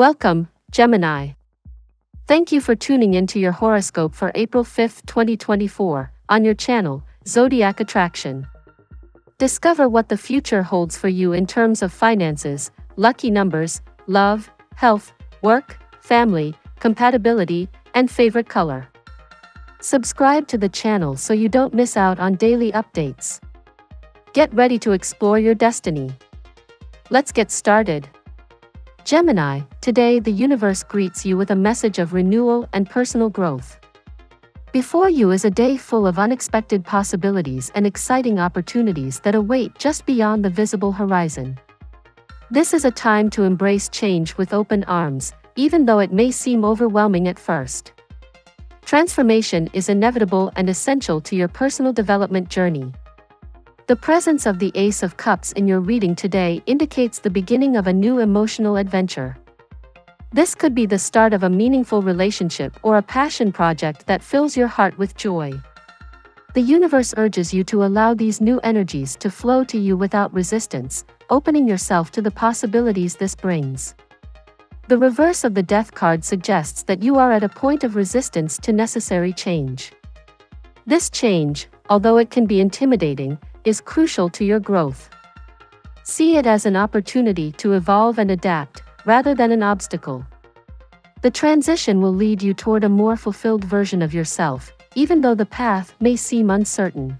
Welcome, Gemini. Thank you for tuning into your horoscope for April 5, 2024, on your channel, Zodiac Attraction. Discover what the future holds for you in terms of finances, lucky numbers, love, health, work, family, compatibility, and favorite color. Subscribe to the channel so you don't miss out on daily updates. Get ready to explore your destiny. Let's get started. Gemini, today the universe greets you with a message of renewal and personal growth. Before you is a day full of unexpected possibilities and exciting opportunities that await just beyond the visible horizon. This is a time to embrace change with open arms, even though it may seem overwhelming at first. Transformation is inevitable and essential to your personal development journey. The presence of the Ace of Cups in your reading today indicates the beginning of a new emotional adventure. This could be the start of a meaningful relationship or a passion project that fills your heart with joy. The universe urges you to allow these new energies to flow to you without resistance, opening yourself to the possibilities this brings. The reverse of the death card suggests that you are at a point of resistance to necessary change. This change, although it can be intimidating, is crucial to your growth. See it as an opportunity to evolve and adapt, rather than an obstacle. The transition will lead you toward a more fulfilled version of yourself, even though the path may seem uncertain.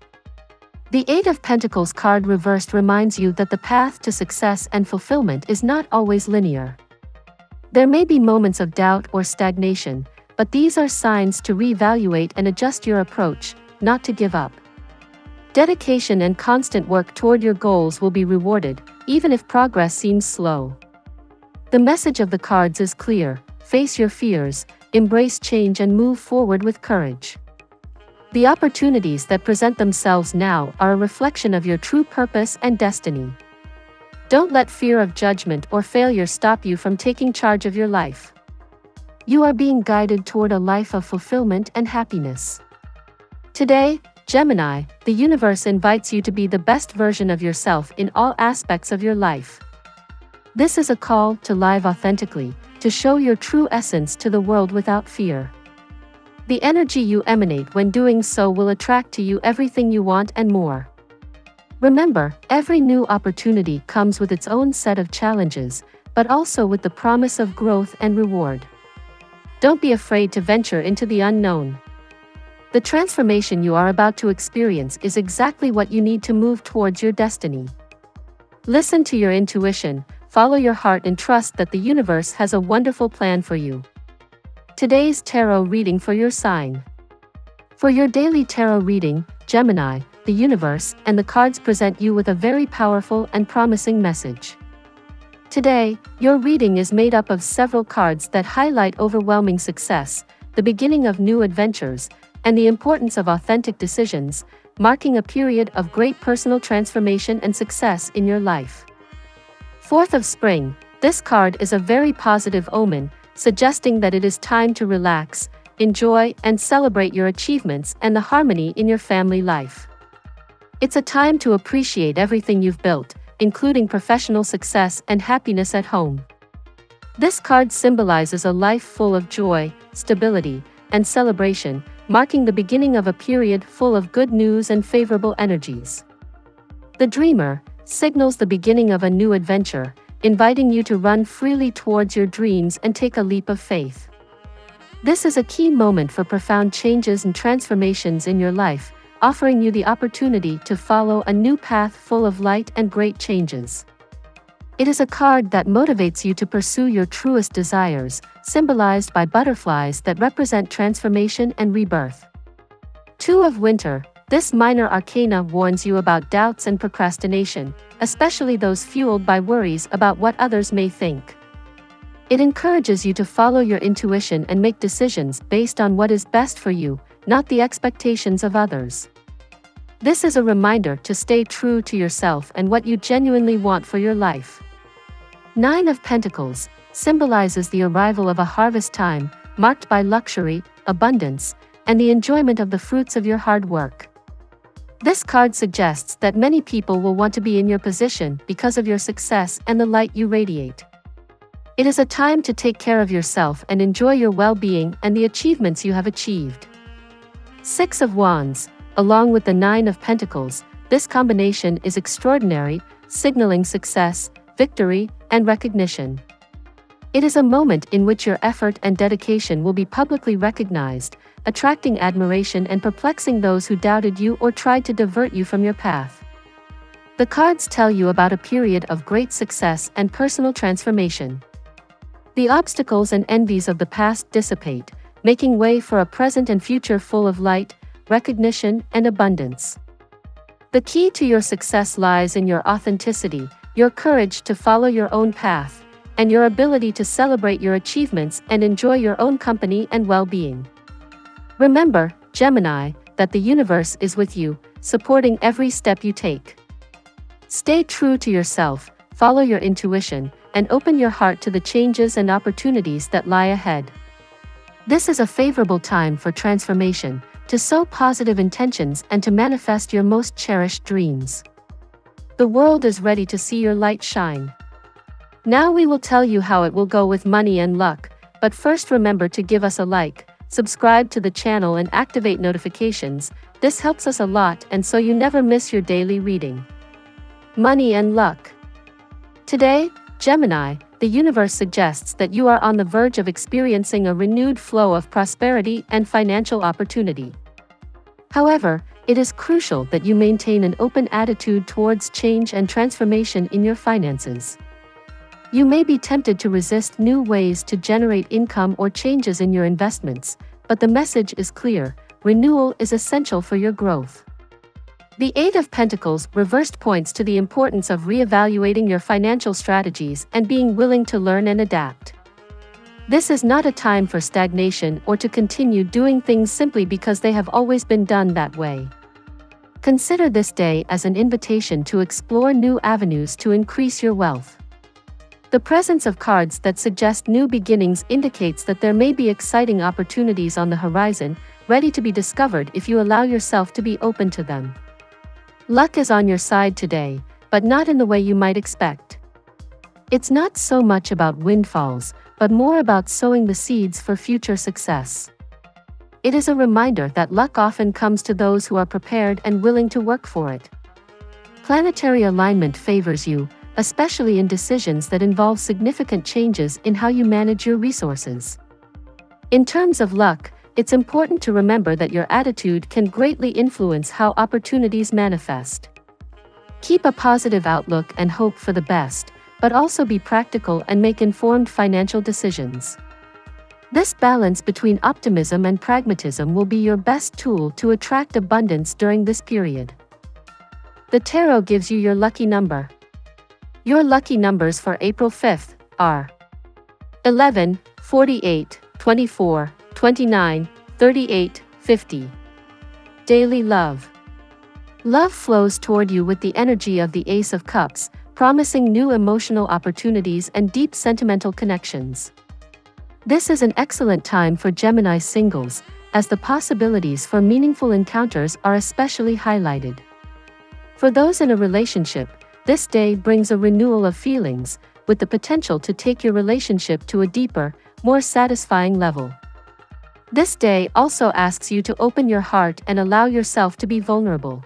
The Eight of Pentacles card reversed reminds you that the path to success and fulfillment is not always linear. There may be moments of doubt or stagnation, but these are signs to reevaluate and adjust your approach, not to give up. Dedication and constant work toward your goals will be rewarded, even if progress seems slow. The message of the cards is clear face your fears, embrace change, and move forward with courage. The opportunities that present themselves now are a reflection of your true purpose and destiny. Don't let fear of judgment or failure stop you from taking charge of your life. You are being guided toward a life of fulfillment and happiness. Today, Gemini, the universe invites you to be the best version of yourself in all aspects of your life. This is a call to live authentically, to show your true essence to the world without fear. The energy you emanate when doing so will attract to you everything you want and more. Remember, every new opportunity comes with its own set of challenges, but also with the promise of growth and reward. Don't be afraid to venture into the unknown. The transformation you are about to experience is exactly what you need to move towards your destiny. Listen to your intuition, follow your heart, and trust that the universe has a wonderful plan for you. Today's tarot reading for your sign. For your daily tarot reading, Gemini, the universe, and the cards present you with a very powerful and promising message. Today, your reading is made up of several cards that highlight overwhelming success, the beginning of new adventures, and the importance of authentic decisions, marking a period of great personal transformation and success in your life. Fourth of Spring, this card is a very positive omen, suggesting that it is time to relax, enjoy, and celebrate your achievements and the harmony in your family life. It's a time to appreciate everything you've built, including professional success and happiness at home. This card symbolizes a life full of joy, stability, and celebration, marking the beginning of a period full of good news and favorable energies. The Dreamer signals the beginning of a new adventure, inviting you to run freely towards your dreams and take a leap of faith. This is a key moment for profound changes and transformations in your life, offering you the opportunity to follow a new path full of light and great changes. It is a card that motivates you to pursue your truest desires, symbolized by butterflies that represent transformation and rebirth. Two of Winter, this minor arcana warns you about doubts and procrastination, especially those fueled by worries about what others may think. It encourages you to follow your intuition and make decisions based on what is best for you, not the expectations of others. This is a reminder to stay true to yourself and what you genuinely want for your life. Nine of Pentacles symbolizes the arrival of a harvest time, marked by luxury, abundance, and the enjoyment of the fruits of your hard work. This card suggests that many people will want to be in your position because of your success and the light you radiate. It is a time to take care of yourself and enjoy your well being and the achievements you have achieved. Six of Wands, along with the Nine of Pentacles, this combination is extraordinary, signaling success, victory, and recognition. It is a moment in which your effort and dedication will be publicly recognized, attracting admiration and perplexing those who doubted you or tried to divert you from your path. The cards tell you about a period of great success and personal transformation. The obstacles and envies of the past dissipate, making way for a present and future full of light, recognition, and abundance. The key to your success lies in your authenticity, your courage to follow your own path, and your ability to celebrate your achievements and enjoy your own company and well being. Remember, Gemini, that the universe is with you, supporting every step you take. Stay true to yourself, follow your intuition, and open your heart to the changes and opportunities that lie ahead. This is a favorable time for transformation, to sow positive intentions and to manifest your most cherished dreams. The world is ready to see your light shine. Now we will tell you how it will go with money and luck, but first remember to give us a like, subscribe to the channel and activate notifications, this helps us a lot and so you never miss your daily reading. Money and Luck Today, Gemini, the universe suggests that you are on the verge of experiencing a renewed flow of prosperity and financial opportunity. However, it is crucial that you maintain an open attitude towards change and transformation in your finances. You may be tempted to resist new ways to generate income or changes in your investments, but the message is clear renewal is essential for your growth. The Eight of Pentacles reversed points to the importance of re-evaluating your financial strategies and being willing to learn and adapt. This is not a time for stagnation or to continue doing things simply because they have always been done that way. Consider this day as an invitation to explore new avenues to increase your wealth. The presence of cards that suggest new beginnings indicates that there may be exciting opportunities on the horizon, ready to be discovered if you allow yourself to be open to them. Luck is on your side today, but not in the way you might expect. It's not so much about windfalls, but more about sowing the seeds for future success. It is a reminder that luck often comes to those who are prepared and willing to work for it. Planetary alignment favors you, especially in decisions that involve significant changes in how you manage your resources. In terms of luck, it's important to remember that your attitude can greatly influence how opportunities manifest. Keep a positive outlook and hope for the best, but also be practical and make informed financial decisions. This balance between optimism and pragmatism will be your best tool to attract abundance during this period. The tarot gives you your lucky number. Your lucky numbers for April 5th are 11, 48, 24, 29, 38, 50. Daily Love Love flows toward you with the energy of the Ace of Cups, promising new emotional opportunities and deep sentimental connections. This is an excellent time for Gemini singles, as the possibilities for meaningful encounters are especially highlighted. For those in a relationship, this day brings a renewal of feelings, with the potential to take your relationship to a deeper, more satisfying level. This day also asks you to open your heart and allow yourself to be vulnerable.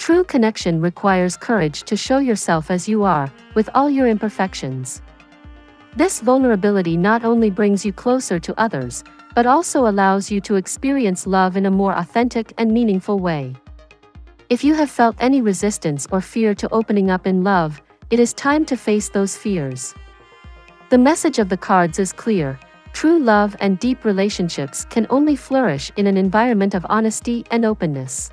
True connection requires courage to show yourself as you are, with all your imperfections. This vulnerability not only brings you closer to others, but also allows you to experience love in a more authentic and meaningful way. If you have felt any resistance or fear to opening up in love, it is time to face those fears. The message of the cards is clear true love and deep relationships can only flourish in an environment of honesty and openness.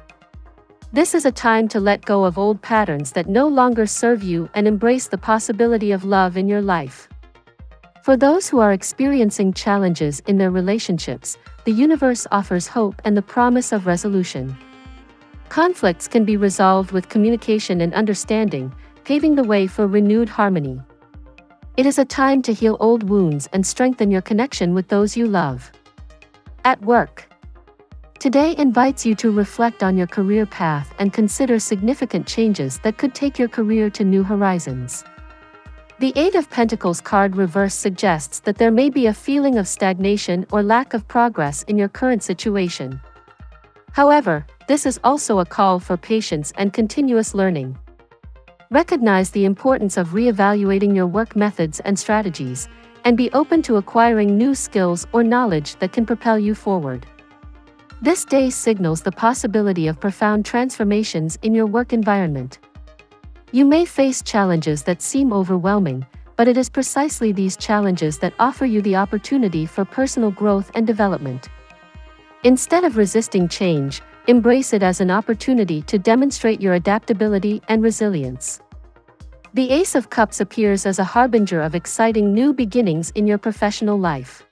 This is a time to let go of old patterns that no longer serve you and embrace the possibility of love in your life. For those who are experiencing challenges in their relationships, the universe offers hope and the promise of resolution. Conflicts can be resolved with communication and understanding, paving the way for renewed harmony. It is a time to heal old wounds and strengthen your connection with those you love. At work. Today invites you to reflect on your career path and consider significant changes that could take your career to new horizons. The Eight of Pentacles card reverse suggests that there may be a feeling of stagnation or lack of progress in your current situation. However, this is also a call for patience and continuous learning. Recognize the importance of re-evaluating your work methods and strategies, and be open to acquiring new skills or knowledge that can propel you forward. This day signals the possibility of profound transformations in your work environment. You may face challenges that seem overwhelming, but it is precisely these challenges that offer you the opportunity for personal growth and development. Instead of resisting change, embrace it as an opportunity to demonstrate your adaptability and resilience. The Ace of Cups appears as a harbinger of exciting new beginnings in your professional life.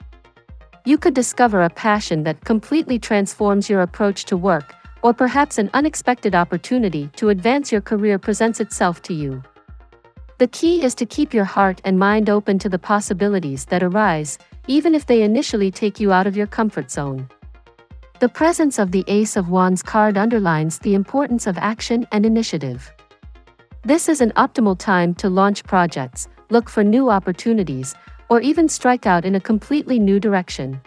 You could discover a passion that completely transforms your approach to work, or perhaps an unexpected opportunity to advance your career presents itself to you. The key is to keep your heart and mind open to the possibilities that arise, even if they initially take you out of your comfort zone. The presence of the Ace of Wands card underlines the importance of action and initiative. This is an optimal time to launch projects, look for new opportunities, or even strike out in a completely new direction.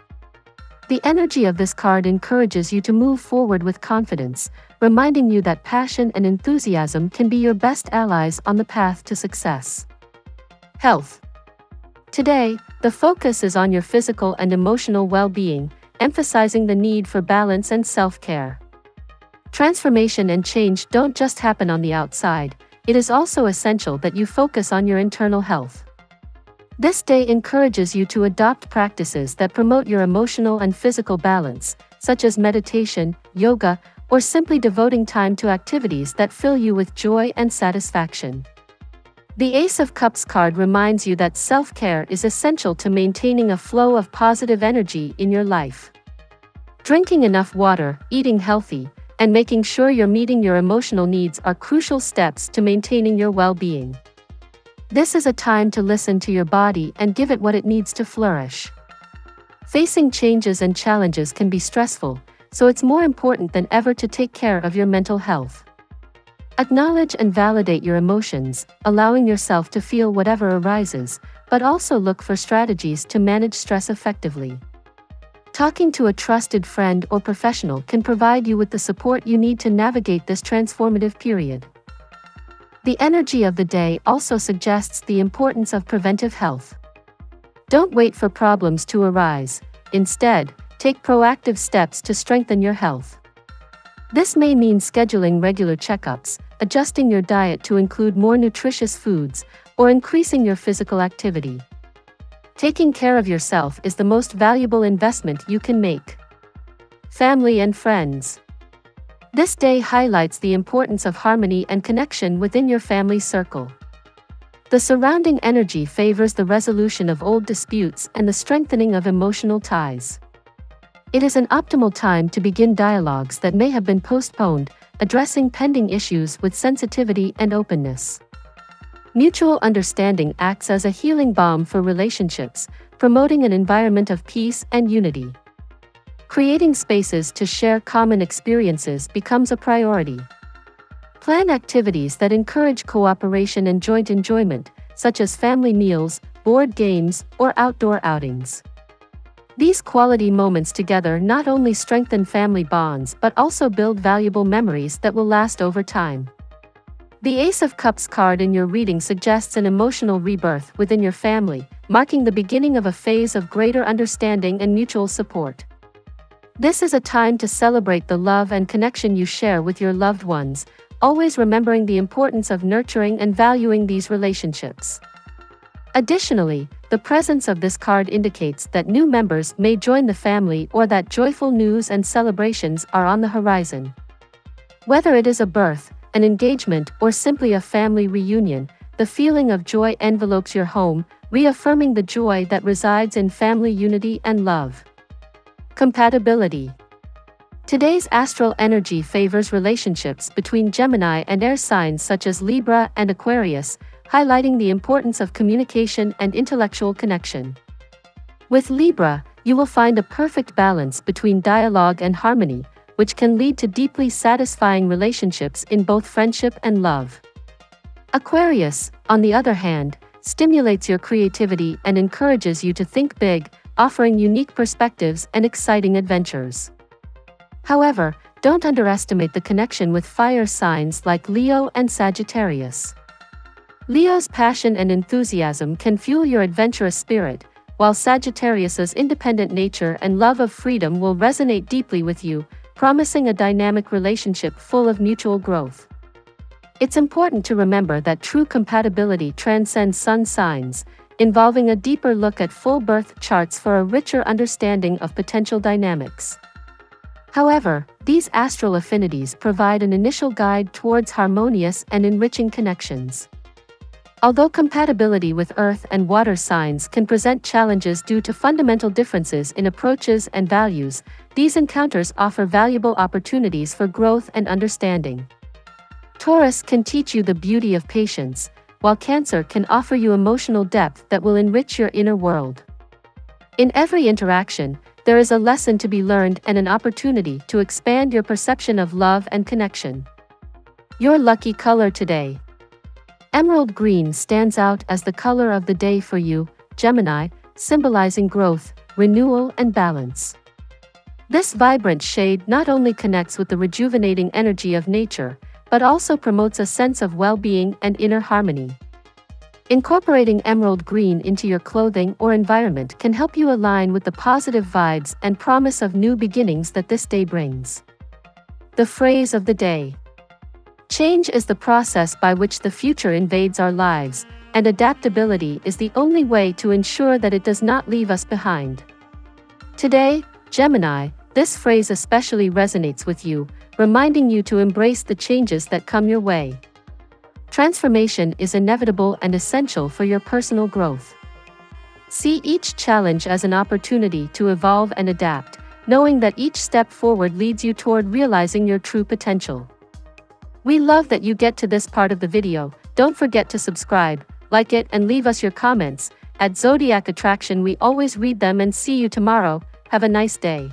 The energy of this card encourages you to move forward with confidence, reminding you that passion and enthusiasm can be your best allies on the path to success. Health. Today, the focus is on your physical and emotional well being, emphasizing the need for balance and self care. Transformation and change don't just happen on the outside, it is also essential that you focus on your internal health. This day encourages you to adopt practices that promote your emotional and physical balance, such as meditation, yoga, or simply devoting time to activities that fill you with joy and satisfaction. The Ace of Cups card reminds you that self care is essential to maintaining a flow of positive energy in your life. Drinking enough water, eating healthy, and making sure you're meeting your emotional needs are crucial steps to maintaining your well being. This is a time to listen to your body and give it what it needs to flourish. Facing changes and challenges can be stressful, so it's more important than ever to take care of your mental health. Acknowledge and validate your emotions, allowing yourself to feel whatever arises, but also look for strategies to manage stress effectively. Talking to a trusted friend or professional can provide you with the support you need to navigate this transformative period. The energy of the day also suggests the importance of preventive health. Don't wait for problems to arise, instead, take proactive steps to strengthen your health. This may mean scheduling regular checkups, adjusting your diet to include more nutritious foods, or increasing your physical activity. Taking care of yourself is the most valuable investment you can make. Family and friends. This day highlights the importance of harmony and connection within your family circle. The surrounding energy favors the resolution of old disputes and the strengthening of emotional ties. It is an optimal time to begin dialogues that may have been postponed, addressing pending issues with sensitivity and openness. Mutual understanding acts as a healing balm for relationships, promoting an environment of peace and unity. Creating spaces to share common experiences becomes a priority. Plan activities that encourage cooperation and joint enjoyment, such as family meals, board games, or outdoor outings. These quality moments together not only strengthen family bonds but also build valuable memories that will last over time. The Ace of Cups card in your reading suggests an emotional rebirth within your family, marking the beginning of a phase of greater understanding and mutual support. This is a time to celebrate the love and connection you share with your loved ones, always remembering the importance of nurturing and valuing these relationships. Additionally, the presence of this card indicates that new members may join the family or that joyful news and celebrations are on the horizon. Whether it is a birth, an engagement, or simply a family reunion, the feeling of joy envelopes your home, reaffirming the joy that resides in family unity and love. Compatibility Today's astral energy favors relationships between Gemini and air signs such as Libra and Aquarius, highlighting the importance of communication and intellectual connection. With Libra, you will find a perfect balance between dialogue and harmony, which can lead to deeply satisfying relationships in both friendship and love. Aquarius, on the other hand, stimulates your creativity and encourages you to think big, offering unique perspectives and exciting adventures. However, don't underestimate the connection with fire signs like Leo and Sagittarius. Leo's passion and enthusiasm can fuel your adventurous spirit, while Sagittarius's independent nature and love of freedom will resonate deeply with you, promising a dynamic relationship full of mutual growth. It's important to remember that true compatibility transcends sun signs, involving a deeper look at full birth charts for a richer understanding of potential dynamics. However, these astral affinities provide an initial guide towards harmonious and enriching connections. Although compatibility with earth and water signs can present challenges due to fundamental differences in approaches and values, these encounters offer valuable opportunities for growth and understanding. Taurus can teach you the beauty of patience, while Cancer can offer you emotional depth that will enrich your inner world. In every interaction, there is a lesson to be learned and an opportunity to expand your perception of love and connection. Your lucky color today. Emerald green stands out as the color of the day for you, Gemini, symbolizing growth, renewal, and balance. This vibrant shade not only connects with the rejuvenating energy of nature, but also promotes a sense of well being and inner harmony. Incorporating emerald green into your clothing or environment can help you align with the positive vibes and promise of new beginnings that this day brings. The phrase of the day Change is the process by which the future invades our lives, and adaptability is the only way to ensure that it does not leave us behind. Today, Gemini, this phrase especially resonates with you, reminding you to embrace the changes that come your way. Transformation is inevitable and essential for your personal growth. See each challenge as an opportunity to evolve and adapt, knowing that each step forward leads you toward realizing your true potential. We love that you get to this part of the video, don't forget to subscribe, like it and leave us your comments. At Zodiac Attraction we always read them and see you tomorrow, have a nice day.